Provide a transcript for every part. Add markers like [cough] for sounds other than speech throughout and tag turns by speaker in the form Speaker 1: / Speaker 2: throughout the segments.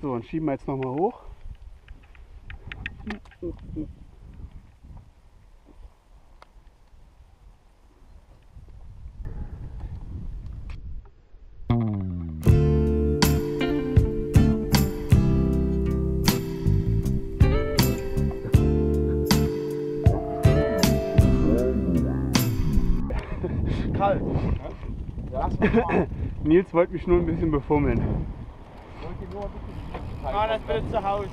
Speaker 1: So, und schieben wir jetzt nochmal hoch.
Speaker 2: Kalt. [laughs] Ja, mal mal.
Speaker 1: Nils wollte mich nur ein bisschen befummeln.
Speaker 2: Wollte nur
Speaker 3: Ah, das bitte zu Hause.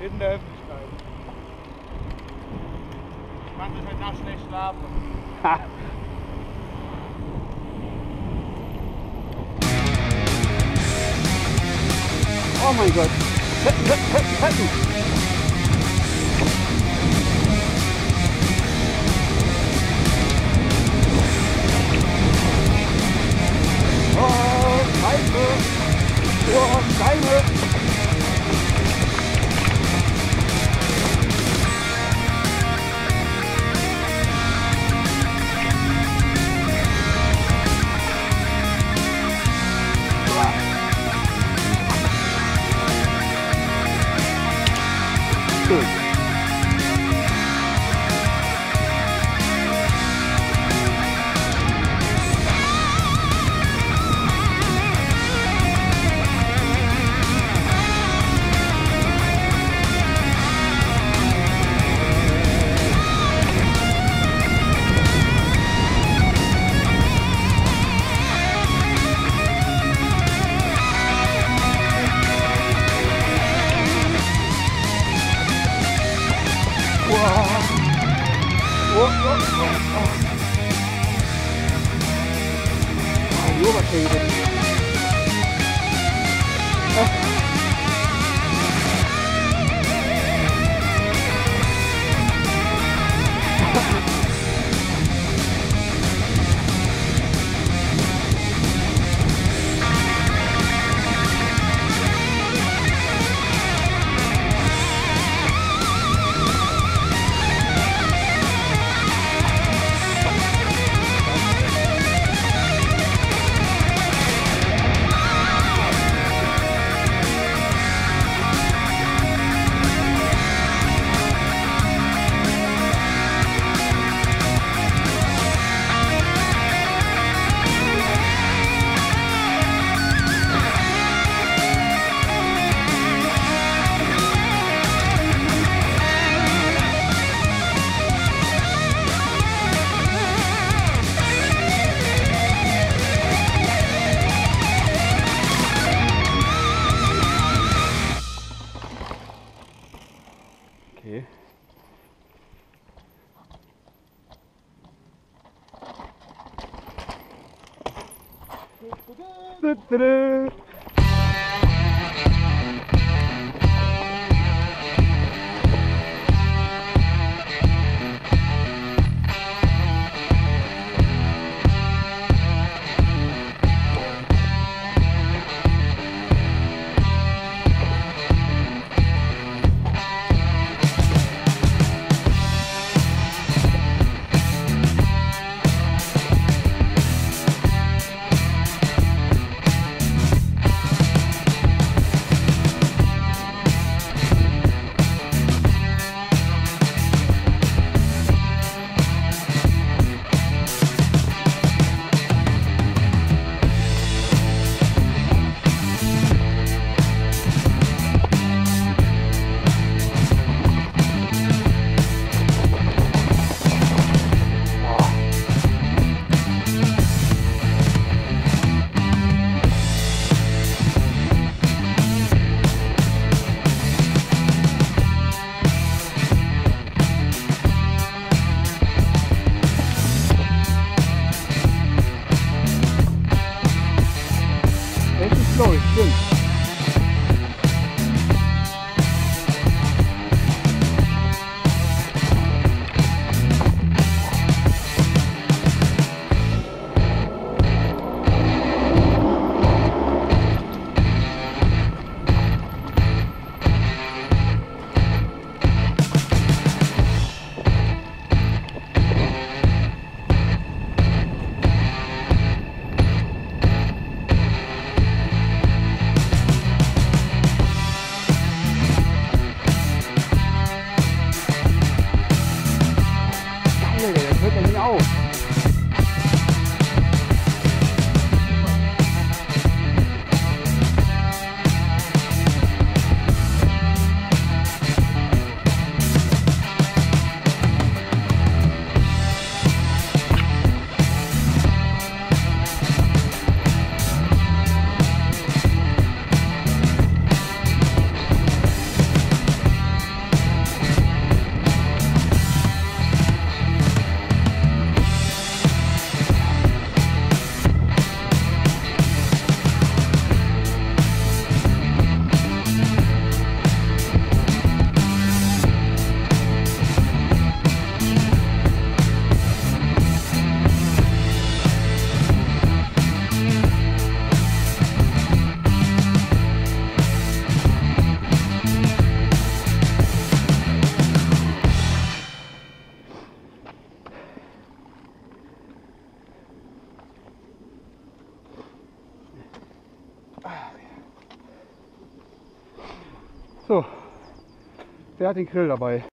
Speaker 3: In der Öffentlichkeit. Ich kann heute Nacht schlecht schlafen. [laughs]
Speaker 1: Oh mein Gott. Fetten, fetten, fetten. 对。Oh, oh, oh, Tcharam. Oh. So, wer hat den Grill dabei?